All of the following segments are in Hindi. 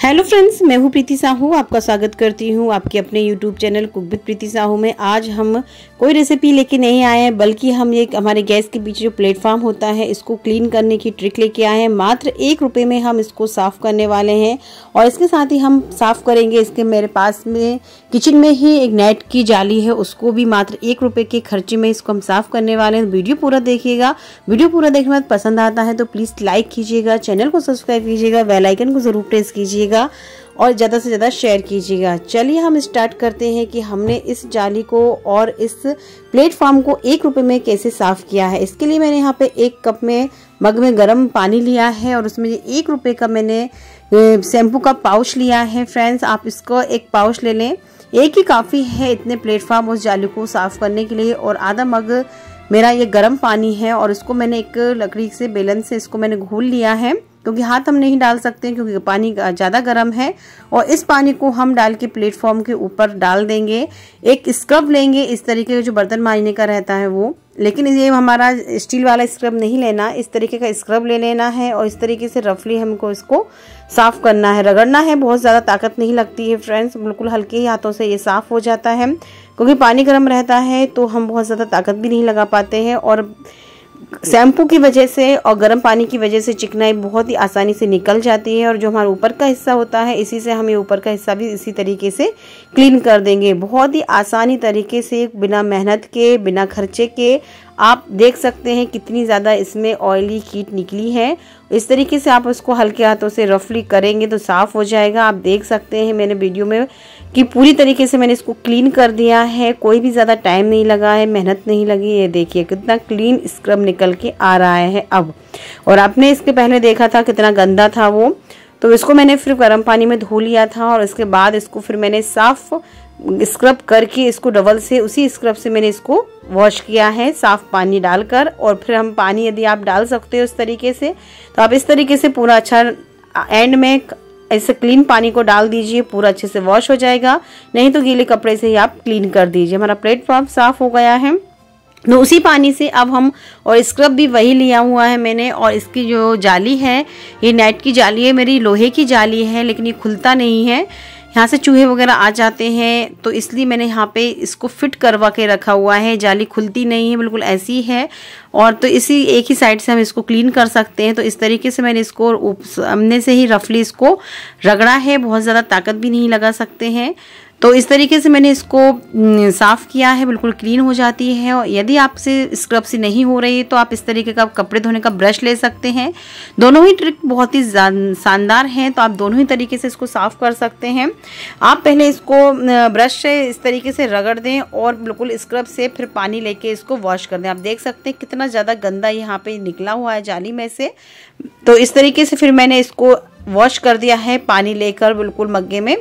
हेलो फ्रेंड्स मैं हूँ प्रीति साहू, आपका स्वागत करती हूँ आपके अपने YouTube channel cook with Preeti Sahu में। आज हम कोई रेसिपी लेके नहीं आए हैं, बल्कि हम ये हमारे गैस के पीछे जो प्लेटफॉर्म होता है, इसको क्लीन करने की ट्रिक लेके आए हैं। मात्र एक रुपये में हम इसको साफ़ करने वाले हैं और इसके साथ ही हम साफ़ करेंगे इसके मेरे पास में किचन में ही एक नेट की जाली है, उसको भी मात्र एक रुपये के खर्चे में इसको हम साफ़ करने वाले हैं। वीडियो पूरा देखिएगा। वीडियो पूरा देखने बाद पसंद आता है तो प्लीज़ लाइक कीजिएगा चैनल को सब्सक्राइब कीजिएगा वेलाइकन को ज़रूर प्रेस कीजिएगा कीजिएगा। और ज़्यादा से ज़्यादा शेयर कीजिएगा। चलिए हम स्टार्ट करते हैं कि हमने इस जाली को और इस प्लेटफॉर्म को एक रुपये में कैसे साफ़ किया है। इसके लिए मैंने यहाँ पे एक कप में मग में गर्म पानी लिया है और उसमें एक रुपये का मैंने शैम्पू का पाउच लिया है। फ्रेंड्स आप इसको एक पाउच ले लें। एक ही काफ़ी है इतने प्लेटफॉर्म उस जाली को साफ़ करने के लिए और आधा मग मेरा ये गर्म पानी है और इसको मैंने एक लकड़ी से, बेलन से इसको मैंने घोल लिया है। क्योंकि हाथ हम नहीं डाल सकते क्योंकि पानी ज़्यादा गर्म है और इस पानी को हम डाल के प्लेटफॉर्म के ऊपर डाल देंगे। एक स्क्रब लेंगे, इस तरीके का जो बर्तन मांजने का रहता है वो। लेकिन ये हमारा स्टील वाला स्क्रब नहीं लेना, इस तरीके का स्क्रब ले लेना है और इस तरीके से रफली हमको इसको साफ़ करना है। रगड़ना है, बहुत ज़्यादा ताकत नहीं लगती है फ्रेंड्स, बिल्कुल हल्के ही हाथों से ये साफ़ हो जाता है। क्योंकि पानी गर्म रहता है तो हम बहुत ज़्यादा ताकत भी नहीं लगा पाते हैं और शैम्पू की वजह से और गर्म पानी की वजह से चिकनाई बहुत ही आसानी से निकल जाती है और जो हमारा ऊपर का हिस्सा होता है, इसी से हम ये ऊपर का हिस्सा भी इसी तरीके से क्लीन कर देंगे। बहुत ही आसानी तरीके से बिना मेहनत के, बिना खर्चे के आप देख सकते हैं कितनी ज़्यादा इसमें ऑयली कीट निकली है। इस तरीके से आप उसको हल्के हाथों से रफली करेंगे तो साफ़ हो जाएगा। आप देख सकते हैं मैंने वीडियो में कि पूरी तरीके से मैंने इसको क्लीन कर दिया है। कोई भी ज़्यादा टाइम नहीं लगा है, मेहनत नहीं लगी ये देखिए कितना क्लीन स्क्रब निकल के आ रहा है अब। और आपने इसके पहले देखा था कितना गंदा था वो। तो इसको मैंने फिर गर्म पानी में धो लिया था और इसके बाद इसको फिर मैंने साफ़ स्क्रब करके इसको डबल से उसी स्क्रब से मैंने इसको वॉश किया है, साफ़ पानी डालकर। और फिर हम पानी यदि आप डाल सकते हो इस तरीके से तो आप इस तरीके से पूरा अच्छा एंड में ऐसे क्लीन पानी को डाल दीजिए, पूरा अच्छे से वॉश हो जाएगा। नहीं तो गीले कपड़े से ही आप क्लीन कर दीजिए। हमारा प्लेटफॉर्म साफ़ हो गया है। तो उसी पानी से अब हम, और स्क्रब भी वही लिया हुआ है मैंने, और इसकी जो जाली है, ये नेट की जाली है, मेरी लोहे की जाली है, लेकिन ये खुलता नहीं है। यहाँ से चूहे वगैरह आ जाते हैं तो इसलिए मैंने यहाँ पे इसको फिट करवा के रखा हुआ है। जाली खुलती नहीं है, बिल्कुल ऐसी है और तो इसी एक ही साइड से हम इसको क्लीन कर सकते हैं। तो इस तरीके से मैंने इसको सामने से ही रफली इसको रगड़ा है। बहुत ज़्यादा ताकत भी नहीं लगा सकते हैं। तो इस तरीके से मैंने इसको साफ़ किया है, बिल्कुल क्लीन हो जाती है और यदि आपसे स्क्रब से नहीं हो रही तो आप इस तरीके का कपड़े धोने का ब्रश ले सकते हैं। दोनों ही ट्रिक बहुत ही शानदार हैं तो आप दोनों ही तरीके से इसको साफ़ कर सकते हैं। आप पहले इसको ब्रश से इस तरीके से रगड़ दें और बिल्कुल स्क्रब से फिर पानी लेके इसको वॉश कर दें। आप देख सकते हैं कितना ज़्यादा गंदा यहाँ पर निकला हुआ है जाली में से। तो इस तरीके से फिर मैंने इसको वॉश कर दिया है पानी लेकर बिल्कुल मग्गे में।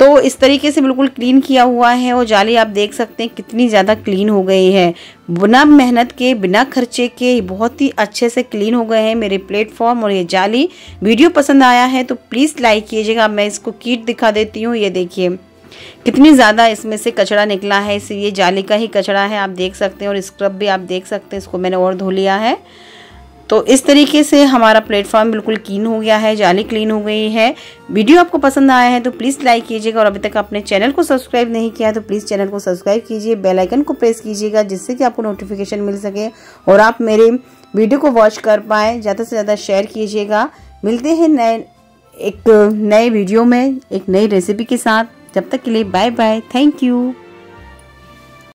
तो इस तरीके से बिल्कुल क्लीन किया हुआ है और जाली आप देख सकते हैं कितनी ज़्यादा क्लीन हो गई है। बिना मेहनत के, बिना खर्चे के बहुत ही अच्छे से क्लीन हो गए हैं मेरे प्लेटफॉर्म और ये जाली। वीडियो पसंद आया है तो प्लीज़ लाइक कीजिएगा, मैं इसको कीट दिखा देती हूँ, ये देखिए। कितनी ज़्यादा इसमें से कचरा निकला है, इस ये जाली का ही कचरा है, आप देख सकते हैं और स्क्रब भी आप देख सकते हैं, इसको मैंने और धो लिया है। तो इस तरीके से हमारा प्लेटफॉर्म बिल्कुल क्लीन हो गया है, जाली क्लीन हो गई है। वीडियो आपको पसंद आया है तो प्लीज़ लाइक कीजिएगा और अभी तक आपने चैनल को सब्सक्राइब नहीं किया तो प्लीज़ चैनल को सब्सक्राइब कीजिए, बेल आइकन को प्रेस कीजिएगा जिससे कि आपको नोटिफिकेशन मिल सके और आप मेरे वीडियो को वॉच कर पाएँ। ज़्यादा से ज़्यादा शेयर कीजिएगा। मिलते हैं नए, एक नए वीडियो में, एक नई रेसिपी के साथ। जब तक के लिए बाय बाय थैंक यू।